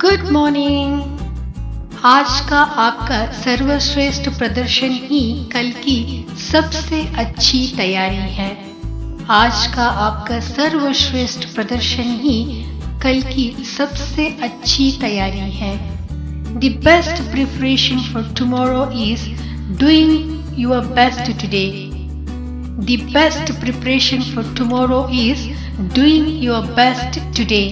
Good morning आज का आपका सर्वश्रेष्ठ प्रदर्शन ही कल की सबसे अच्छी तैयारी है। आज का आपका सर्वश्रेष्ठ प्रदर्शन ही कल की सबसे अच्छी तैयारी है। The best preparation for tomorrow is doing your best today the best preparation for tomorrow is doing your best today